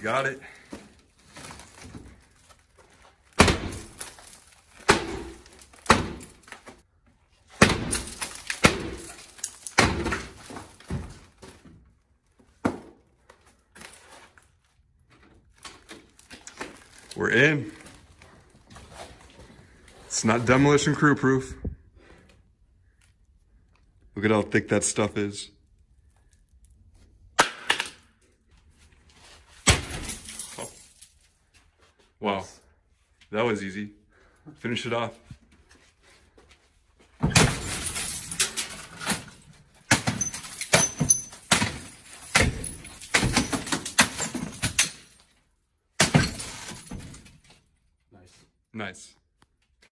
got it. We're in. It's not demolition crew proof. Look at how thick that stuff is. Wow. That was easy. Finish it off. Nice. Nice.